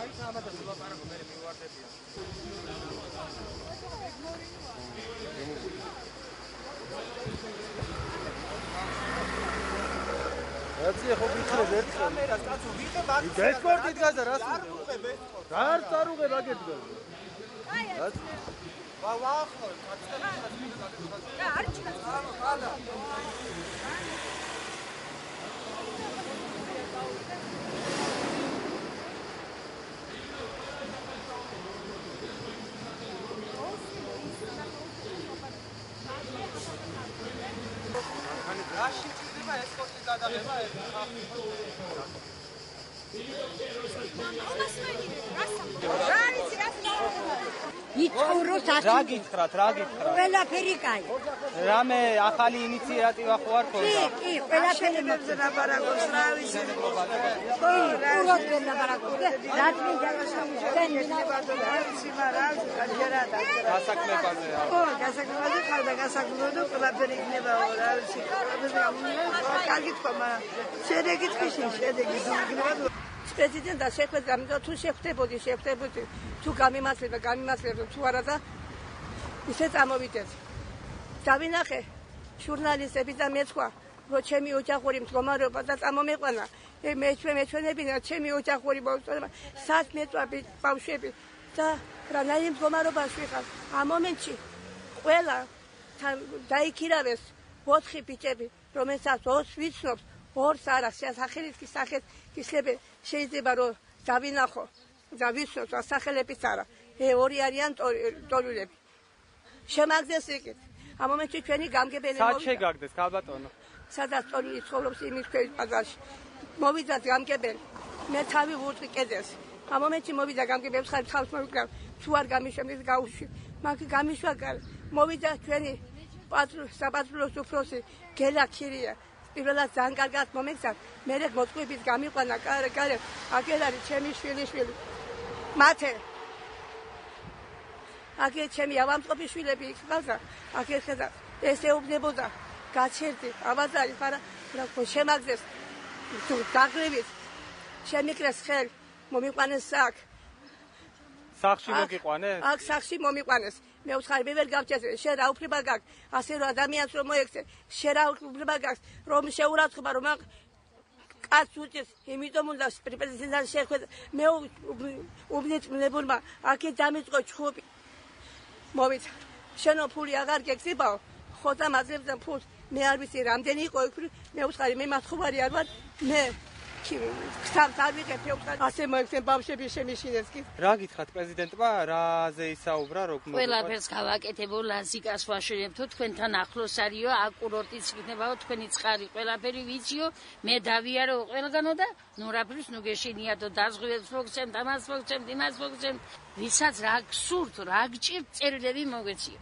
აი თამადა ლაპარაკო მე მივარდებია რაცი ხო გიქრებ ერთხელ კამერას კაცო ვიღე მაგ ბესპორტით გაზა რას არ უყებ ეს რა არ წარუღებ აგეთ გაზა რაც ვა ვახო კაცო არ ჩქა ანუ ხალა რაში ჭირდება ესკორტის გადაღება რა არის რა იწუროს რა ათი გითხრათ რა გითხრათ ყველაფერი კაი რამე ახალი ინიციატივა ხო არ კი ქონდა კი ყველაფერი ზე ლაპარაკობს რა ვიცი ყურად ვერ ლაპარაკობ რაც მინდა შენ რა ვიცი მაგრამ გაჯერადა დასაქმებაზე ო გასაგებად ხარ და გასაგებად ყველაფერი იქნებაო რა ვიცი კარგი თქვა მაგრამ შედეგი თქვი შედეგი იქნება პრეზიდენტა შეხვედრა მინდა თუ შეხვდებოდი შეხვდებოდი თუ გამიმართლება გამიმართლება თუ არა და ისე წამოვიდეს. დავინახე ჟურნალისტები და მეცქვა რომ ჩემი ოჯახური მდგომარეობა და წამომეყვანა. ე მე ჩვენ მეჩვენებინა ჩემი ოჯახური მდგომარეობა სად მეწვა ბავშვები. და რანაირი მდგომარეობაში ვიყავ. ამ მომენტში ყველა დაიქირავეს ოთხი ბიჭები რომელსაც ორს ვიცნობს ორს არა სახელის სახეს ისლები შეიძლება რომ დავინახო და ვიცნოთ რა სახელების არა ე ორი არიან ტოლულები შემაგდეს იქით ამ მომენტში ჩვენი გამგებელი სად შეგაგდეს ქალბატონო? სადაც ტოლული ცხოვრობს იმის ქვეშ ბაზარში. მოვიდა გამგებელი. მე თავი ვუწი კედელს. ამ მომენტში მოვიდა გამგებელი ხარ ხავს მოვიდა თუ არ გამიშემდეს გაუშვი მაგ გამიშვა კარ. მოვიდა ჩვენი პატრო საპატრულოს უფროსი გელა ქირია პირველად ძალიან კარგად მომეცათ მე რე მოწყობის გამიყვანა კარე კარე აქ არის ჩემი შვილი შვილი. მათე. აქ ჩემი ავამწყობი შვილები იქ ყავდა აქ ეხედა ეს ეუბნებოდა გაჩერდი ავაზარი ხარა რა ხო შემაგდეს თუ დაგრევით შემიკრეს ხელ. მომიყვანეს აქ სახში მოგიყვანეს აქ სახში მომიყვანეს. მე ვცხარი მე ვერ გავჭერე შენ რა უფლება გაქვს? ასე რომ ადამიანს რომ მოექცე შენ რა უფლება გაქვს? რომ შეურაცხყოფა რომ კაც უწეს იმიტომ უნდა პრეზიდენტთან შეხვედრა მე უბნეთმლებურმა აქე დამიწყო ჩხუბი. მოვიდა შენო ფული აღარ გექცებაო ხოთა მაძლევდა ფულს მე არ ვიცი რამდენი იყო იქ მე ვცხარი მე მათხოვარი არ ვარ. მე ხთან დავიღებ ფეუხთან ასე მოიქცენ ბავშვები შემიშინეს კი? რა გითხრათ პრეზიდენტმა რაზე ისაუბრა რო ყველაფერს გავაკეთებო ლაზიკას ვაშორებთო თქვენთან ახლოს არისო აკურორტიც იქნებაო თქვენი წყარი ყველაფერი ვიციო მე დავიარო ყველგანო და ნურაფრის ნუ გეშინიადო დაზღვევებს მოგცემ დამას მოგცემ იმას მოგცემ ვისაც რა გსურთ რა გჭირთ წერილები მოგეციო